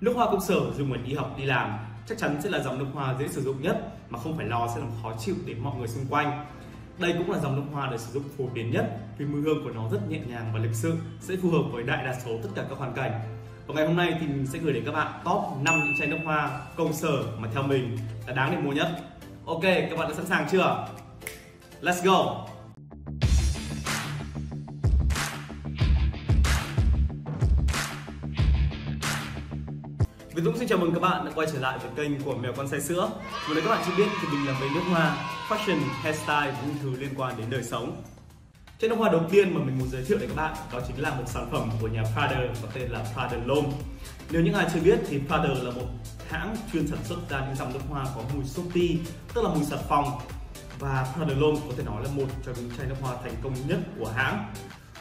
Nước hoa công sở dùng ở đi học đi làm chắc chắn sẽ là dòng nước hoa dễ sử dụng nhất mà không phải lo sẽ làm khó chịu đến mọi người xung quanh. Đây cũng là dòng nước hoa được sử dụng phổ biến nhất vì mùi hương của nó rất nhẹ nhàng và lịch sự, sẽ phù hợp với đại đa số tất cả các hoàn cảnh. Và ngày hôm nay thì mình sẽ gửi đến các bạn top 5 những chai nước hoa công sở mà theo mình là đáng để mua nhất. Ok, các bạn đã sẵn sàng chưa? Let's go! Việt Dũng xin chào mừng các bạn đã quay trở lại với kênh của Mèo Con Say Sữa. Và nếu các bạn chưa biết thì mình là về nước hoa, fashion, hairstyle và những thứ liên quan đến đời sống. Chai nước hoa đầu tiên mà mình muốn giới thiệu đến các bạn đó chính là một sản phẩm của nhà Prada có tên là Prada L'Homme Nếu những ai chưa biết thì Prada là một hãng chuyên sản xuất ra những dòng nước hoa có mùi soapy, tức là mùi xà phòng. Và Prada L'Homme có thể nói là một trong những chai nước hoa thành công nhất của hãng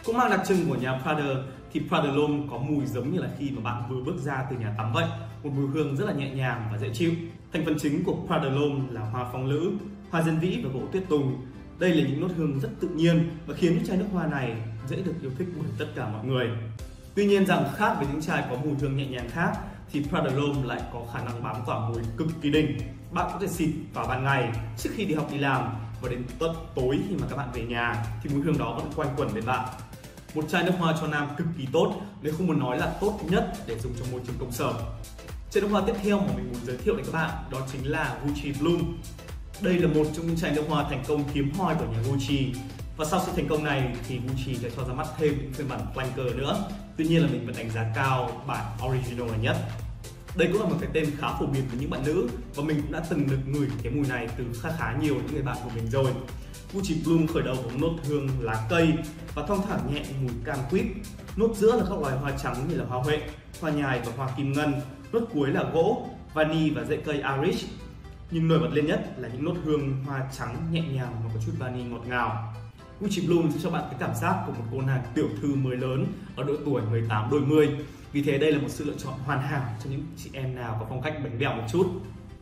cũng mang đặc trưng của nhà Prada. Thì Prada L'Homme có mùi giống như là khi mà bạn vừa bước ra từ nhà tắm vậy. Một mùi hương rất là nhẹ nhàng và dễ chịu. Thành phần chính của Prada L'Homme là hoa phong lữ, hoa diên vĩ và gỗ tuyết tùng. Đây là những nốt hương rất tự nhiên và khiến những chai nước hoa này dễ được yêu thích bởi tất cả mọi người. Tuy nhiên rằng khác với những chai có mùi hương nhẹ nhàng khác, thì Prada L'Homme lại có khả năng bám tỏa mùi cực kỳ đỉnh. Bạn có thể xịt vào ban ngày, trước khi đi học đi làm và đến tận tối khi mà các bạn về nhà, thì mùi hương đó vẫn quanh quẩn bên bạn một chai nước hoa cho nam cực kỳ tốt, nếu không muốn nói là tốt nhất để dùng trong môi trường công sở. Chai nước hoa tiếp theo mà mình muốn giới thiệu đến các bạn đó chính là Gucci Bloom. Đây là một trong những chai nước hoa thành công hiếm hoi của nhà Gucci. Và sau sự thành công này thì Gucci đã cho ra mắt thêm những phiên bản flanker nữa. Tuy nhiên là mình vẫn đánh giá cao bản original là nhất. Đây cũng là một cái tên khá phổ biến với những bạn nữ và mình cũng đã từng được ngửi cái mùi này từ khá khá nhiều những người bạn của mình rồi. Gucci Bloom khởi đầu với nốt hương lá cây và thong thả nhẹ mùi cam quýt. Nốt giữa là các loài hoa trắng như là hoa huệ, hoa nhài và hoa kim ngân. Nốt cuối là gỗ, vani và rễ cây Irish. Nhưng nổi bật lên nhất là những nốt hương hoa trắng nhẹ nhàng và có chút vani ngọt ngào. Gucci Bloom sẽ cho bạn cái cảm giác của một cô nàng tiểu thư mới lớn ở độ tuổi 18 đôi mươi. Vì thế đây là một sự lựa chọn hoàn hảo cho những chị em nào có phong cách bánh bèo một chút.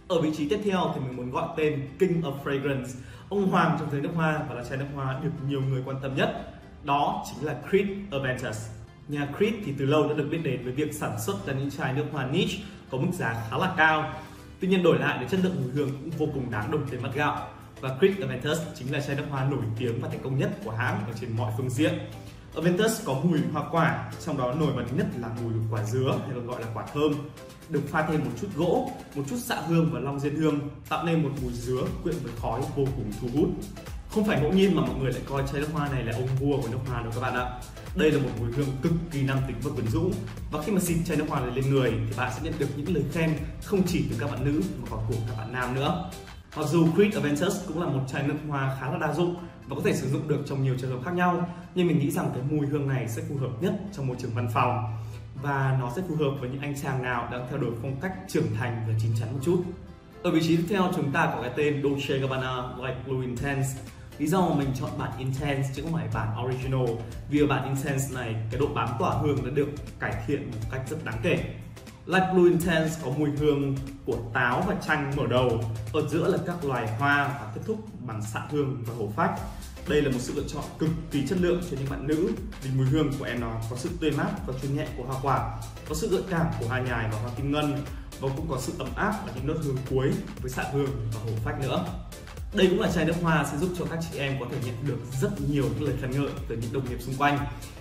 Ở vị trí tiếp theo thì mình muốn gọi tên King of Fragrance, ông hoàng trong giới nước hoa và là chai nước hoa được nhiều người quan tâm nhất. Đó chính là Creed Aventus. Nhà Creed thì từ lâu đã được biết đến với việc sản xuất ra những chai nước hoa niche có mức giá khá là cao. Tuy nhiên đổi lại thì chất lượng mùi hương cũng vô cùng đáng đồng tiền mắt gạo. Và Creed Aventus chính là chai nước hoa nổi tiếng và thành công nhất của hãng ở trên mọi phương diện. Aventus có mùi hoa quả, trong đó nổi bật nhất là mùi quả dứa hay còn gọi là quả thơm được pha thêm một chút gỗ, một chút xạ hương và long diên hương tạo nên một mùi dứa quyện với khói vô cùng thu hút. Không phải ngẫu nhiên mà mọi người lại coi chai nước hoa này là ông vua của nước hoa đâu các bạn ạ. Đây là một mùi hương cực kỳ nam tính và quyến rũ và khi mà xịt chai nước hoa này lên người thì bạn sẽ nhận được những lời khen không chỉ từ các bạn nữ mà còn của các bạn nam nữa. Mặc dù Creed Aventus cũng là một chai nước hoa khá là đa dụng và có thể sử dụng được trong nhiều trường hợp khác nhau nhưng mình nghĩ rằng cái mùi hương này sẽ phù hợp nhất trong môi trường văn phòng và nó sẽ phù hợp với những anh chàng nào đang theo đuổi phong cách trưởng thành và chín chắn một chút. Ở vị trí tiếp theo chúng ta có cái tên Dolce Gabbana Light Blue Intense. Lý do mà mình chọn bản Intense chứ không phải bản Original vì ở bản Intense này cái độ bám tỏa hương đã được cải thiện một cách rất đáng kể. Light Blue Intense có mùi hương của táo và chanh mở đầu, ở giữa là các loài hoa và kết thúc bằng xạ hương và hổ phách. Đây là một sự lựa chọn cực kỳ chất lượng cho những bạn nữ vì mùi hương của em nó có sự tươi mát và chua nhẹ của hoa quả, có sự gợi cảm của hoa nhài và hoa kim ngân và cũng có sự ấm áp ở những nốt hương cuối với xạ hương và hổ phách nữa. Đây cũng là chai nước hoa sẽ giúp cho các chị em có thể nhận được rất nhiều những lời khen ngợi từ những đồng nghiệp xung quanh.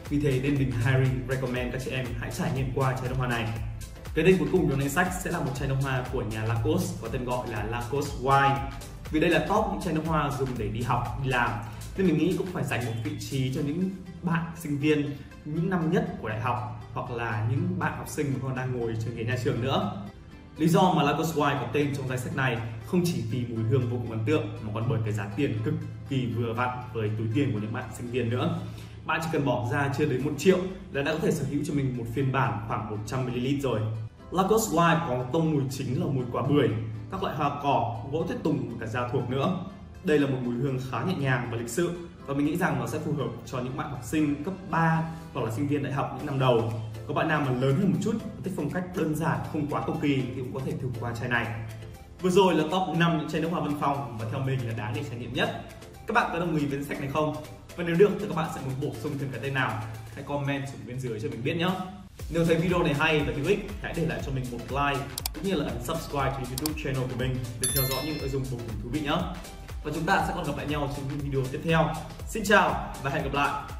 Vì thế nên mình highly recommend các chị em hãy trải nghiệm qua chai nước hoa này. Cái tên cuối cùng trong danh sách sẽ là một chai nước hoa của nhà Lacoste có tên gọi là Lacoste White. Vì đây là top những chai nước hoa dùng để đi học, đi làm nên mình nghĩ cũng phải dành một vị trí cho những bạn sinh viên những năm nhất của đại học hoặc là những bạn học sinh mà còn đang ngồi trên ghế nhà trường nữa Lý do mà Lagos Wine có tên trong danh sách này không chỉ vì mùi hương vô cùng ấn tượng mà còn bởi cái giá tiền cực kỳ vừa vặn với túi tiền của những bạn sinh viên nữa. Bạn chỉ cần bỏ ra chưa đến một triệu là đã có thể sở hữu cho mình một phiên bản khoảng 100ml rồi. Lagos Wine có tông mùi chính là mùi quả bưởi, các loại hoa cỏ, gỗ tuyết tùng và cả da thuộc nữa. Đây là một mùi hương khá nhẹ nhàng và lịch sự và mình nghĩ rằng nó sẽ phù hợp cho những bạn học sinh cấp 3 hoặc là sinh viên đại học những năm đầu. Có bạn nào mà lớn hơn một chút, thích phong cách đơn giản, không quá cầu kỳ thì cũng có thể thử qua chai này. Vừa rồi là top 5 những chai nước hoa văn phòng và theo mình là đáng để trải nghiệm nhất. Các bạn có đồng ý với sách này không? Và nếu được thì các bạn sẽ muốn bổ sung thêm cái tên nào? Hãy comment xuống bên dưới cho mình biết nhé. Nếu thấy video này hay và hữu ích, hãy để lại cho mình một like cũng như là ấn subscribe cho YouTube channel của mình để theo dõi những nội dung vô cùng thú vị nhé. Và chúng ta sẽ còn gặp lại nhau trong những video tiếp theo. Xin chào và hẹn gặp lại.